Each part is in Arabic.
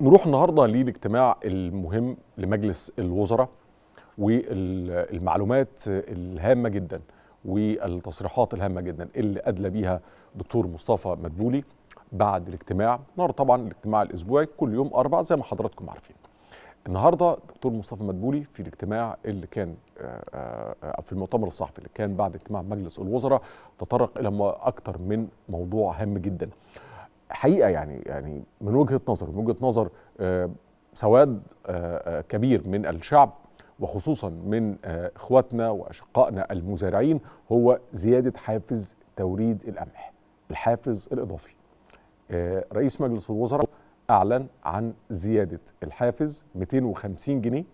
نروح النهارده للاجتماع المهم لمجلس الوزراء والمعلومات الهامة جدا والتصريحات الهامة جدا اللي ادلى بيها دكتور مصطفى مدبولي بعد الاجتماع. النهارده طبعا الاجتماع الأسبوعي كل يوم أربع زي ما حضراتكم عارفين. النهارده دكتور مصطفى مدبولي في الاجتماع اللي كان في المؤتمر الصحفي اللي كان بعد اجتماع مجلس الوزراء تطرق إلى أكثر من موضوع هام جدا. حقيقة يعني يعني من وجهة نظر من وجهة نظر سواد كبير من الشعب وخصوصا من إخواتنا وأشقائنا المزارعين هو زيادة حافز توريد القمح الحافز الإضافي. رئيس مجلس الوزراء أعلن عن زيادة الحافز 250 جنيه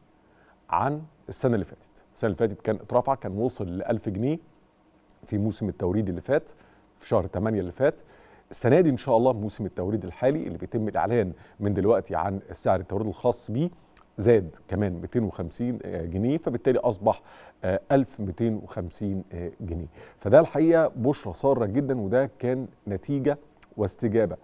عن السنة اللي فاتت. السنة اللي فاتت كان اترفع كان وصل ل 1000 جنيه في موسم التوريد اللي فات في شهر 8 اللي فات. السنة دي إن شاء الله موسم التوريد الحالي اللي بيتم الاعلان من دلوقتي عن السعر التوريد الخاص بيه زاد كمان 250 جنيه فبالتالي أصبح 1250 جنيه. فده الحقيقة بشرى سارة جدا وده كان نتيجة واستجابة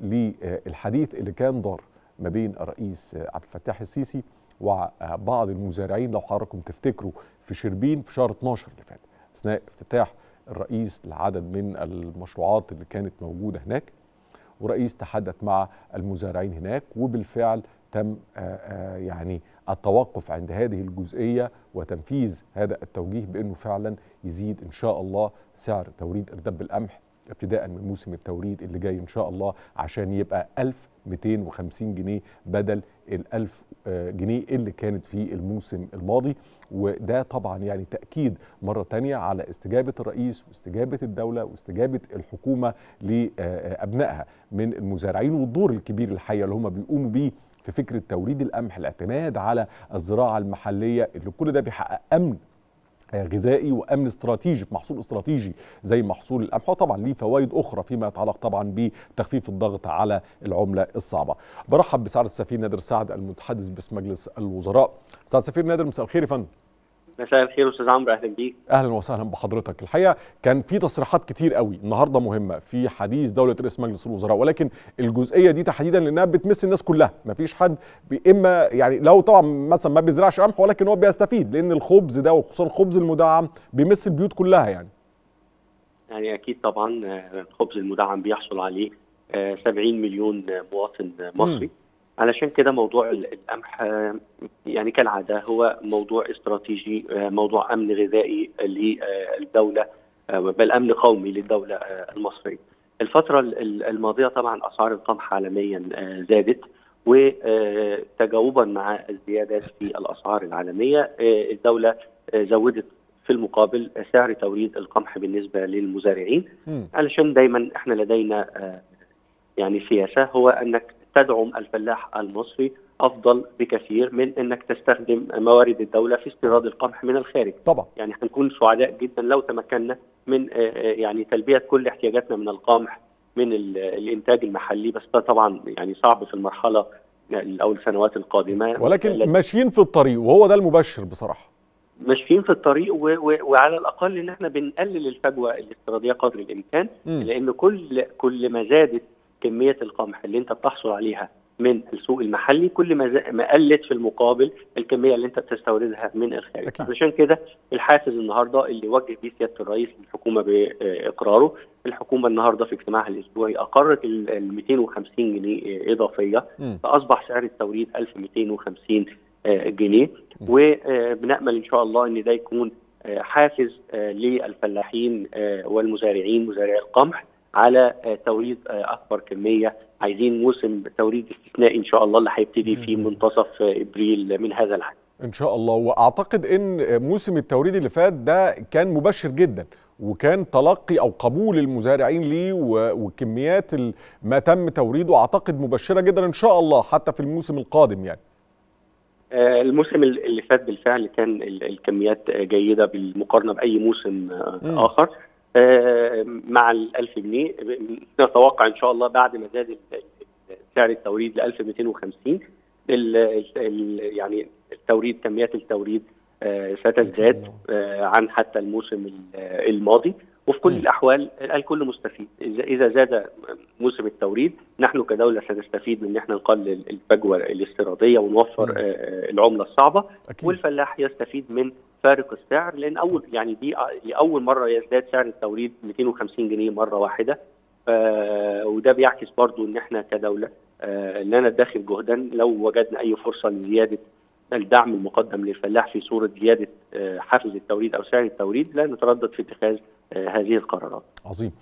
للحديث اللي كان دار ما بين الرئيس عبد الفتاح السيسي وبعض المزارعين لو حضراتكم تفتكروا في شربين في شهر 12 اللي فات أثناء افتتاح الرئيس لعدد من المشروعات اللي كانت موجودة هناك ورئيس تحدث مع المزارعين هناك وبالفعل تم يعني التوقف عند هذه الجزئية وتنفيذ هذا التوجيه بأنه فعلا يزيد إن شاء الله سعر توريد اردب القمح ابتداء من موسم التوريد اللي جاي إن شاء الله عشان يبقى 1250 جنيه بدل ال 1000 جنيه اللي كانت في الموسم الماضي. وده طبعا يعني تأكيد مرة تانية على استجابة الرئيس واستجابة الدولة واستجابة الحكومة لأبنائها من المزارعين والدور الكبير الحقيقة اللي هم بيقوموا بيه في فكرة توريد القمح الاعتماد على الزراعة المحلية اللي كل ده بيحقق أمن غذائي وأمن استراتيجي في محصول استراتيجي زي محصول القمح وطبعا ليه فوائد أخرى فيما يتعلق طبعا بتخفيف الضغط على العملة الصعبة. برحب بسعادة السفير نادر سعد المتحدث باسم مجلس الوزراء. سعادة السفير نادر مساء الخير يا فندم. مساء الخير أستاذ عمرو أهلا بيك. أهلا وسهلا بحضرتك. الحقيقة كان في تصريحات كتير قوي النهارده مهمة في حديث دولة رئيس مجلس الوزراء ولكن الجزئية دي تحديدا لانها بتمس الناس كلها. ما فيش حد إما يعني لو طبعا مثلا ما بيزرعش قمح ولكن هو بيستفيد لأن الخبز ده وخصوصا الخبز المدعم بيمس البيوت كلها يعني. يعني أكيد طبعا الخبز المدعم بيحصل عليه 70 مليون مواطن مصري. م. علشان كده موضوع القمح يعني كالعادة هو موضوع استراتيجي موضوع أمن غذائي للدوله بل أمن قومي للدولة المصرية. الفترة الماضية طبعا أسعار القمح عالميا زادت وتجاوبا مع الزيادات في الأسعار العالمية الدولة زودت في المقابل سعر توريد القمح بالنسبة للمزارعين علشان دايما إحنا لدينا يعني سياسة هو أنك تدعم الفلاح المصري أفضل بكثير من إنك تستخدم موارد الدولة في استيراد القمح من الخارج. طبعا يعني هنكون سعداء جدا لو تمكنا من يعني تلبية كل احتياجاتنا من القمح من الإنتاج المحلي بس ده طبعا يعني صعب في المرحلة أو السنوات القادمة ولكن ماشيين في الطريق وهو ده المبشر بصراحة. ماشيين في الطريق و و وعلى الأقل إن إحنا بنقلل الفجوة الاستيراديه قدر الإمكان م. لأن كل كل ما زادت كمية القمح اللي انت بتحصل عليها من السوق المحلي كل ما ما قلت في المقابل الكمية اللي انت بتستوردها من الخارج. علشان كده الحافز النهارده اللي وجه بيه سيادة الرئيس للحكومة بإقراره الحكومة النهارده في اجتماعها الأسبوعي أقرت ال 250 جنيه إضافية. فأصبح سعر التوريد 1250 جنيه. وبنامل إن شاء الله إن ده يكون حافز للفلاحين والمزارعين مزارعي القمح. على توريد أكبر كمية. عايزين موسم توريد استثنائي إن شاء الله اللي هيبتدي في منتصف إبريل من هذا العام. إن شاء الله. وأعتقد إن موسم التوريد اللي فات ده كان مبشر جدا وكان تلقي أو قبول المزارعين ليه وكميات ما تم توريده أعتقد مبشرة جدا إن شاء الله حتى في الموسم القادم يعني. الموسم اللي فات بالفعل كان الكميات جيدة بالمقارنة بأي موسم آخر. مع ال 1000 جنيه. نتوقع إن شاء الله بعد ما زاد سعر التوريد ل 1250 ال ال يعني التوريد كميات التوريد ستزداد عن حتى الموسم الماضي. وفي كل. الأحوال الكل مستفيد. اذا زاد موسم التوريد نحن كدولة سنستفيد من إن إحنا نقلل الفجوة الاستيرادية ونوفر. آه، العملة الصعبة. والفلاح يستفيد من فارق السعر لأن اول يعني دي لاول مرة يزداد سعر التوريد 250 جنيه مرة واحدة. وده بيعكس برضو إن إحنا كدولة آه لا ندخر جهدا. لو وجدنا أي فرصة لزيادة الدعم المقدم للفلاح في صورة زيادة آه حافز التوريد أو سعر التوريد لا نتردد في اتخاذ آه هذه القرارات. عظيم.